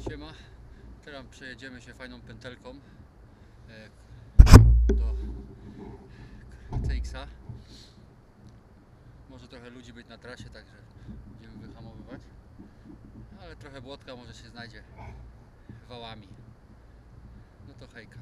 Siema. Teraz przejedziemy się fajną pętelką e, do CX-a. Może trochę ludzi być na trasie, także będziemy wyhamowywać. Ale trochę błotka może się znajdzie wałami. No to hejka.